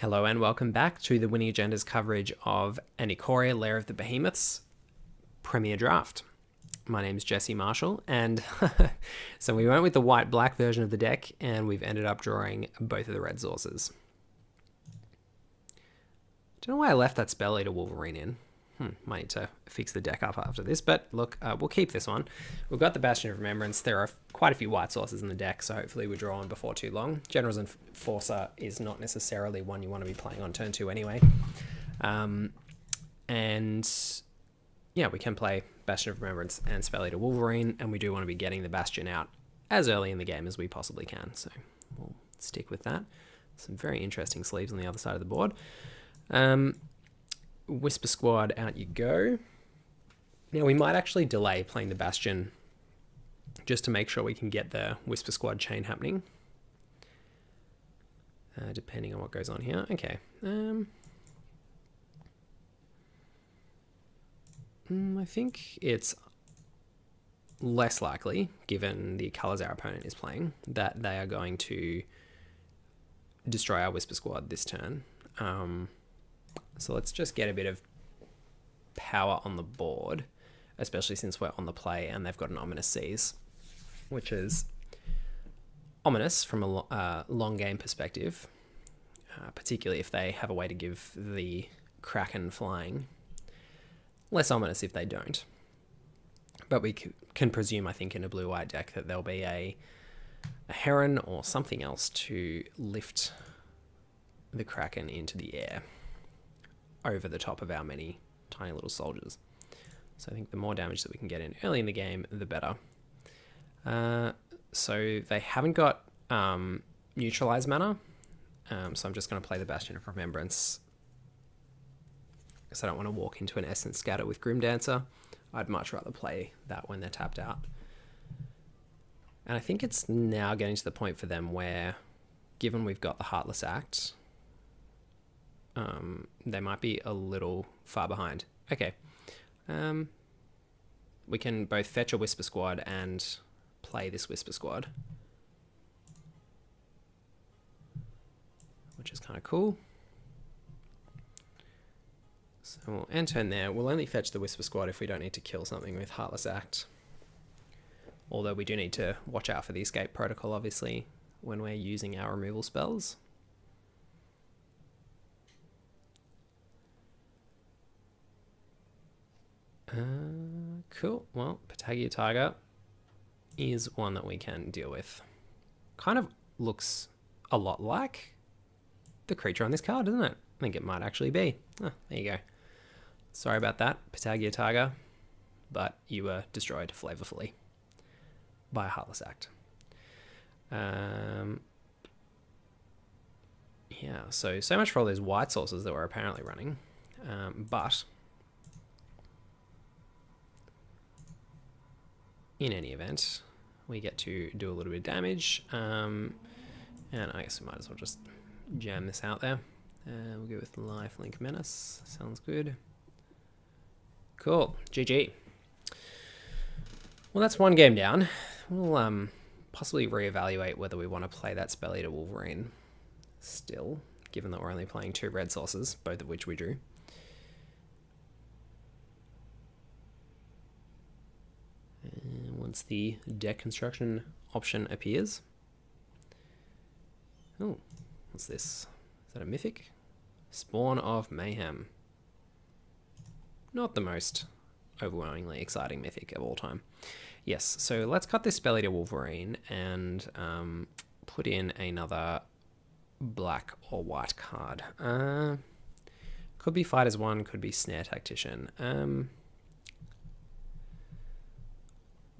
Hello and welcome back to the Winning Agenda's coverage of an Ikoria Lair of the Behemoths Premier Draft. My name is Jesse Marshall, and so we went with the white black version of the deck, and we've ended up drawing both of the red sources. Don't know why I left that Spelleater Wolverine in. Hmm, might need to fix the deck up after this, but look, uh, we'll keep this one. We've got the Bastion of Remembrance. There are quite a few white sources in the deck, so hopefully we draw on before too long. General's Enforcer is not necessarily one you want to be playing on turn two anyway. Um, and yeah, we can play Bastion of Remembrance and Spelleater Wolverine, and we do want to be getting the Bastion out as early in the game as we possibly can, so we'll stick with that. Some very interesting sleeves on the other side of the board. Um, Whisper Squad, out you go. Now, we might actually delay playing the Bastion just to make sure we can get the Whisper Squad chain happening. Uh, depending on what goes on here. Okay. Um, mm, I think it's less likely, given the colors our opponent is playing, that they are going to destroy our Whisper Squad this turn. Um, so let's just get a bit of power on the board, especially since we're on the play and they've got an Ominous Seas, which is ominous from a uh, long game perspective, uh, particularly if they have a way to give the Kraken flying. Less ominous if they don't. But we can presume, I think, in a blue-white deck that there'll be a, a Heron or something else to lift the Kraken into the air over the top of our many tiny little soldiers. So I think the more damage that we can get in early in the game, the better. Uh, so they haven't got um, mana, um, so I'm just going to play the Bastion of Remembrance because I don't want to walk into an Essence Scatter with Grimdancer. I'd much rather play that when they're tapped out. And I think it's now getting to the point for them where, given we've got the Heartless Act, um, they might be a little far behind. Okay. Um, we can both fetch a Whisper Squad and play this Whisper Squad. Which is kind of cool. So we'll end turn there. We'll only fetch the Whisper Squad if we don't need to kill something with Heartless Act. Although we do need to watch out for the escape protocol, obviously, when we're using our removal spells. Cool. Well, Patagia Tiger is one that we can deal with. Kind of looks a lot like the creature on this card, doesn't it? I think it might actually be. Oh, there you go. Sorry about that, Patagia Tiger, but you were destroyed flavorfully by a Heartless Act. Um, yeah, so so much for all those white sources that we're apparently running. Um, but in any event, we get to do a little bit of damage. Um, and I guess we might as well just jam this out there. Uh, we'll go with Lifelink Menace. Sounds good. Cool. GG. Well, that's one game down. We'll um, possibly reevaluate whether we want to play that Spelleater Wolverine still, given that we're only playing two red sources, both of which we drew. Once the deck construction option appears. Oh, what's this? Is that a mythic? Spawn of Mayhem. Not the most overwhelmingly exciting mythic of all time. Yes, so let's cut this Spelleater Wolverine and um, put in another black or white card. Uh, could be Fight as One, could be Snare Tactician. Um,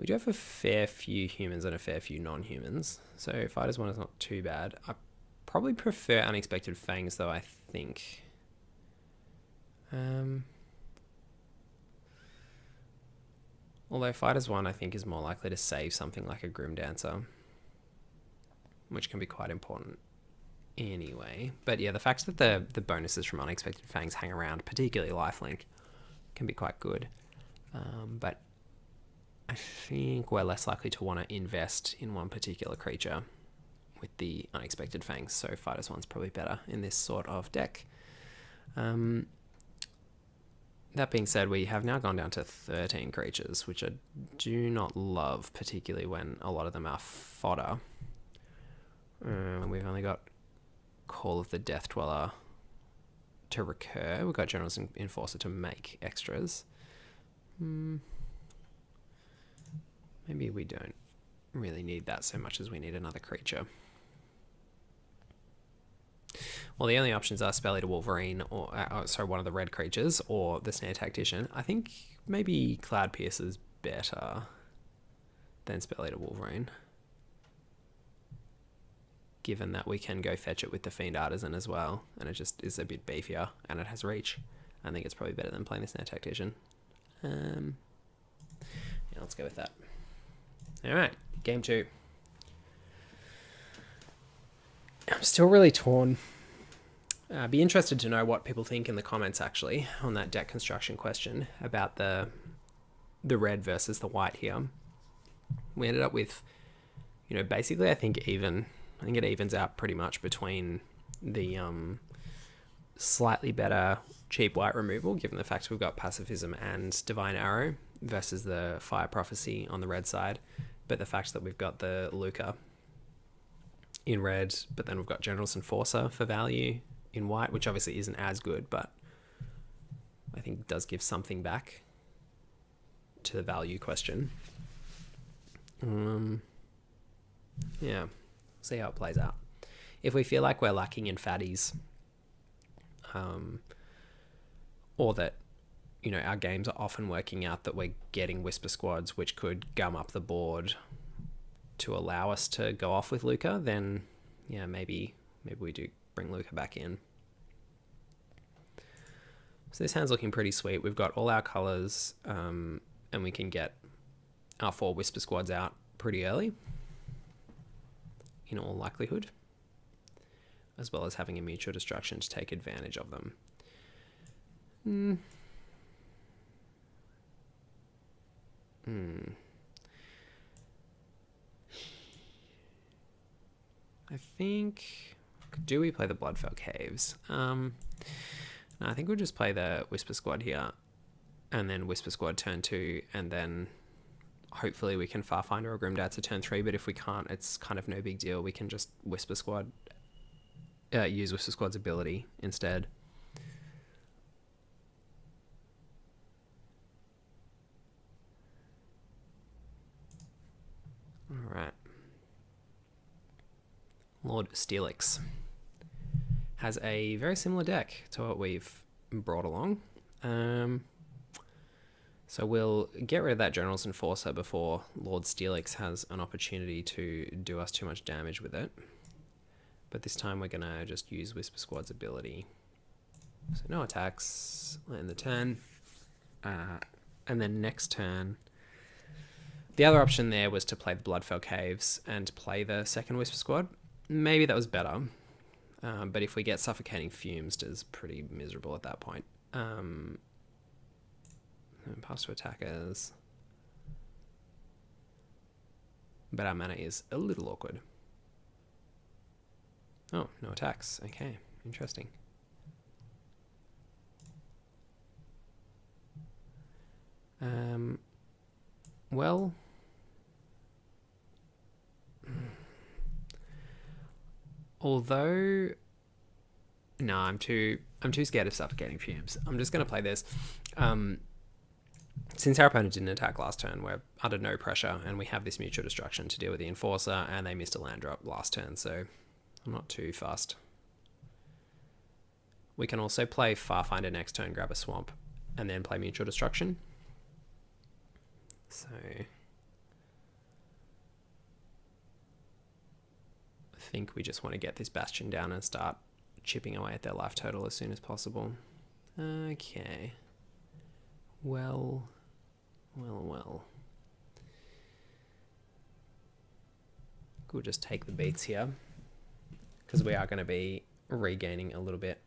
we do have a fair few humans and a fair few non-humans. So Fight as One is not too bad. I probably prefer Unexpected Fangs, though, I think. Um, although Fight as One, I think, is more likely to save something like a Grimdancer, which can be quite important anyway. But yeah, the fact that the, the bonuses from Unexpected Fangs hang around, particularly Lifelink, can be quite good. Um, but I think we're less likely to want to invest in one particular creature with the unexpected fangs. So Fight as One's probably better in this sort of deck. Um, that being said, we have now gone down to 13 creatures, which I do not love, particularly when a lot of them are fodder. Um, we've only got Call of the Death Dweller to recur. We've got General's Enforcer to make extras. Hmm. Maybe we don't really need that so much as we need another creature. Well, the only options are Spelleater Wolverine, or uh, oh, sorry, one of the red creatures, or the Snare Tactician. I think maybe Cloud Pierce is better than Spelleater Wolverine. Given that we can go fetch it with the Fiend Artisan as well, and it just is a bit beefier, and it has reach. I think it's probably better than playing the Snare Tactician. Um, yeah, let's go with that. All right, game two. I'm still really torn. Uh, be interested to know what people think in the comments actually on that deck construction question about the the red versus the white here. We ended up with, you know, basically I think even. I think it evens out pretty much between the um, slightly better cheap white removal, given the fact we've got pacifism and divine arrow versus the fire prophecy on the red side, but the fact that we've got the Lukka in red, but then we've got General's Enforcer for value in white, which obviously isn't as good, but I think does give something back to the value question. Um, yeah, see how it plays out. If we feel like we're lacking in fatties, um, or that you know our games are often working out that we're getting whisper squads which could gum up the board to allow us to go off with Lukka, then yeah, maybe maybe we do bring Lukka back in. So this hand's looking pretty sweet. We've got all our colors, um, and we can get our four Whisper Squads out pretty early, in all likelihood, as well as having a mutual destruction to take advantage of them. Hmm. Hmm. I think. Do we play the Bloodfell Caves? Um, no, I think we'll just play the Whisper Squad here, and then Whisper Squad turn two, and then hopefully we can Farfinder or Grimdancer turn three. But if we can't, it's kind of no big deal. We can just Whisper Squad, uh, use Whisper Squad's ability instead. All right. Lord Steelix has a very similar deck to what we've brought along. Um, so we'll get rid of that General's Enforcer before Lord Steelix has an opportunity to do us too much damage with it. But this time we're going to just use Whisper Squad's ability. So no attacks in the turn. Uh, and then next turn... The other option there was to play the Bloodfell Caves and play the second Whisper Squad maybe that was better. Um, but if we get suffocating fumes, it's pretty miserable at that point. Um, pass to attackers. But our mana is a little awkward. Oh, no attacks. Okay, interesting. Um, well, although no, I'm too I'm too scared of suffocating fumes. I'm just gonna play this. Um, since our opponent didn't attack last turn, we're under no pressure, and we have this mutual destruction to deal with the enforcer, and they missed a land drop last turn, so I'm not too fast. We can also play Farfinder next turn, grab a swamp, and then play mutual destruction. So think we just want to get this bastion down and start chipping away at their life total as soon as possible. Okay. Well, well, well. We'll just take the beats here because we are going to be regaining a little bit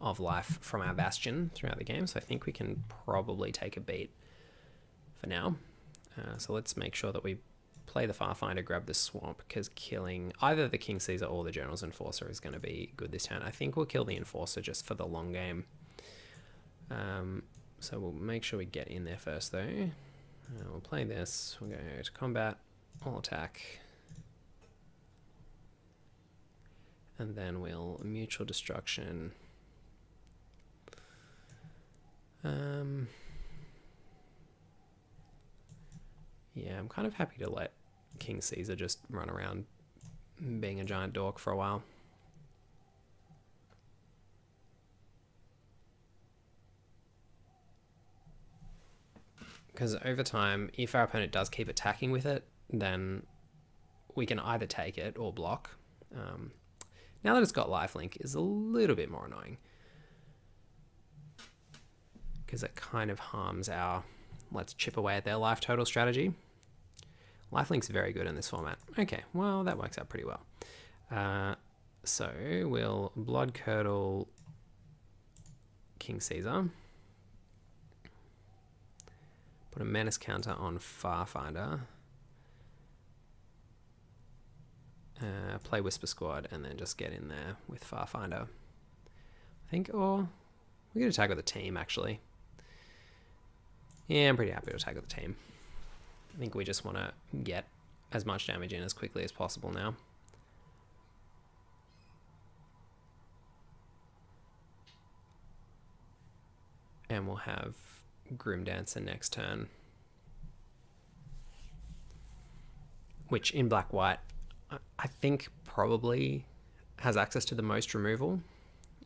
of life from our bastion throughout the game. So I think we can probably take a beat for now. Uh, so let's make sure that we play the Farfinder, grab the Swamp, because killing either the King Caesar or the General's Enforcer is going to be good this turn. I think we'll kill the Enforcer just for the long game. Um, so we'll make sure we get in there first, though. Uh, we'll play this. We'll go to combat, all attack. And then we'll mutual destruction. Um, yeah, I'm kind of happy to let King Caesar just run around being a giant dork for a while. Because over time, if our opponent does keep attacking with it, then we can either take it or block. Um, now that it's got lifelink is a little bit more annoying. Because it kind of harms our let's chip away at their life total strategy. Lifelink's very good in this format. Okay, well, that works out pretty well. Uh, so we'll Bloodcurdle King Caesar. Put a Menace counter on Farfinder. Uh, play Whisper Squad and then just get in there with Farfinder. I think, or going to tag with the team actually. Yeah, I'm pretty happy to tag with the team. I think we just want to get as much damage in as quickly as possible now. And we'll have Grimdancer next turn. Which in black white, I think probably has access to the most removal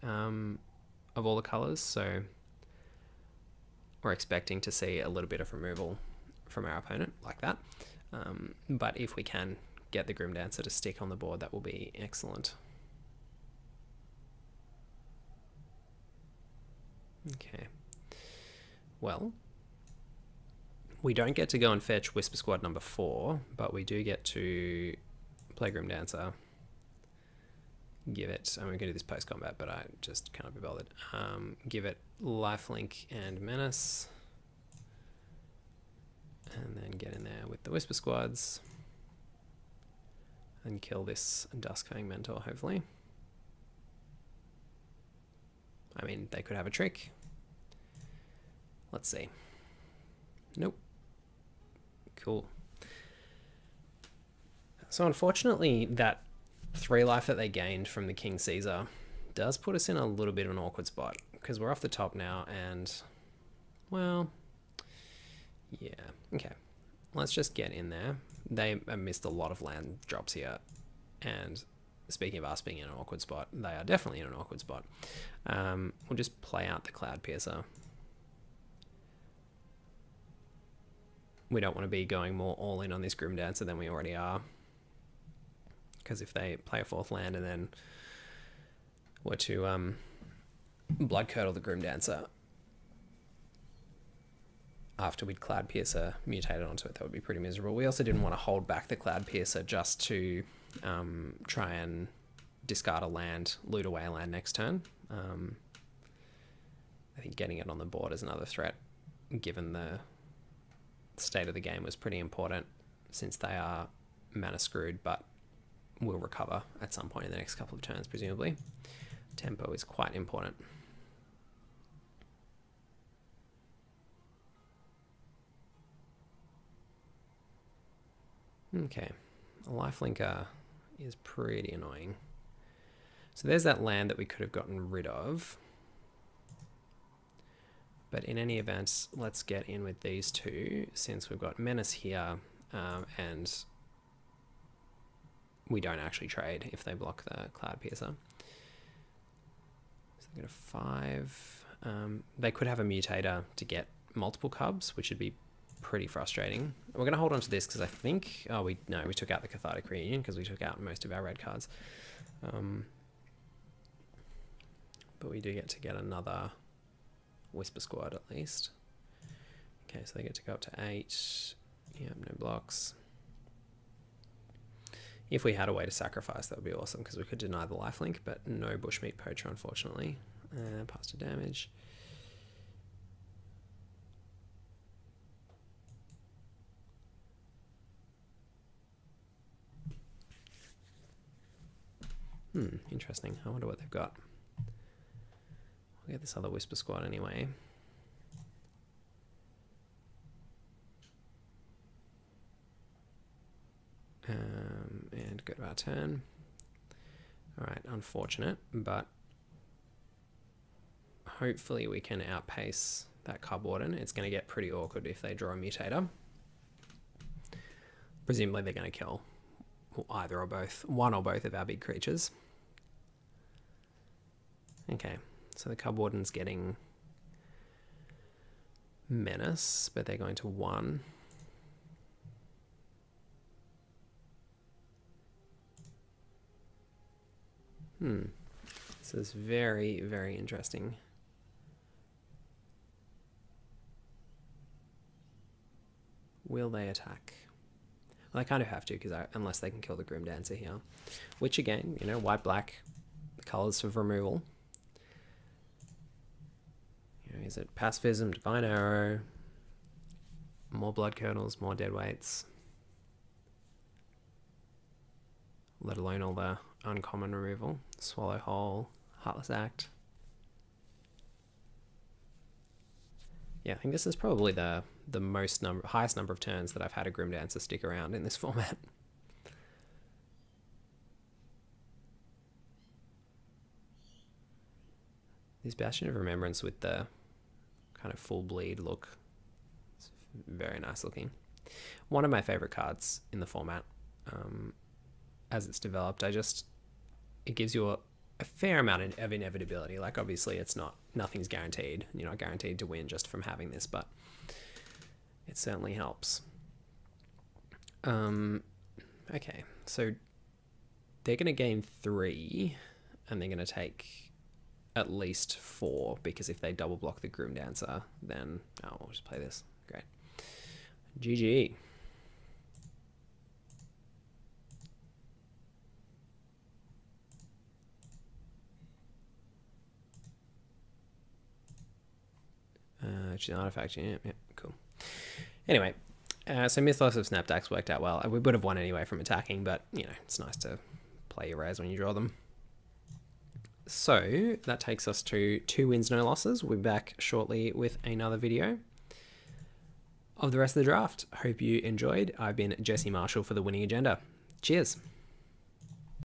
um, of all the colors. So we're expecting to see a little bit of removal from our opponent like that. Um, but if we can get the Grimdancer to stick on the board, that will be excellent. Okay. Well, we don't get to go and fetch Whisper Squad number four, but we do get to play Grimdancer. Give it, I'm going to do this post combat, but I just cannot be bothered. Um, give it Lifelink and Menace and then get in there with the Whisper Squads and kill this Duskfang Mentor, hopefully. I mean, they could have a trick. Let's see. Nope. Cool. So unfortunately, that three life that they gained from the King Caesar does put us in a little bit of an awkward spot because we're off the top now and, well, yeah. Okay. Let's just get in there. They missed a lot of land drops here. And speaking of us being in an awkward spot, they are definitely in an awkward spot. Um, we'll just play out the Cloudpiercer. We don't want to be going more all in on this Grimdancer than we already are. Because if they play a fourth land and then were to um, Bloodcurdle the Grimdancer, after we'd Cloudpiercer mutated onto it, that would be pretty miserable. We also didn't want to hold back the Cloudpiercer just to um, try and discard a land, loot away a land next turn. Um, I think getting it on the board is another threat, given the state of the game was pretty important since they are mana screwed, but will recover at some point in the next couple of turns, presumably. Tempo is quite important. Okay, a lifelinker is pretty annoying. So there's that land that we could have gotten rid of. But in any event, let's get in with these two since we've got Menace here um, and we don't actually trade if they block the Cloudpiercer. So get a five. Um, they could have a mutator to get multiple cubs, which would be pretty frustrating. We're going to hold on to this because I think... Oh, we no, we took out the Cathartic Reunion because we took out most of our red cards. Um, but we do get to get another Whisper Squad at least. Okay, so they get to go up to eight. Yep, no blocks. If we had a way to sacrifice, that would be awesome because we could deny the lifelink, but no bushmeat poacher, unfortunately. Uh, pass to damage. Hmm, interesting. I wonder what they've got. We'll get this other Whisper Squad anyway. Um, and go to our turn. Alright, unfortunate, but hopefully we can outpace that Cubwarden. It's going to get pretty awkward if they draw a Mutator. Presumably they're going to kill either or both, one or both of our big creatures. Okay, so the Cubwarden's getting Menace, but they're going to one. Hmm. This is very, very interesting. Will they attack? Well, they kind of have to, because unless they can kill the Grimdancer here. Which again, you know, white, black, the colors of removal. Is it pacifism, divine arrow, more Bloodcurdles, more dead weights? Let alone all the uncommon removal. Swallow whole, heartless act. Yeah, I think this is probably the the most number, highest number of turns that I've had a Grimdancer stick around in this format. This Bastion of Remembrance with the kind of full bleed look, it's very nice looking. One of my favorite cards in the format, um, as it's developed. I just it gives you a, a fair amount of inevitability. Like obviously, it's not nothing's guaranteed. You're not guaranteed to win just from having this, but it certainly helps. Um, okay, so they're going to gain three, and they're going to take at least four because if they double block the Grimdancer, then oh, we'll just play this. Great. GG. Uh, she's an artifact. Yeah, yeah, cool. Anyway, uh, so Mythos of Snapdax worked out well. We would have won anyway from attacking, but, you know, it's nice to play your rares when you draw them. So, that takes us to two wins, no losses. We'll be back shortly with another video of the rest of the draft. Hope you enjoyed. I've been Jesse Marshall for the Winning Agenda. Cheers.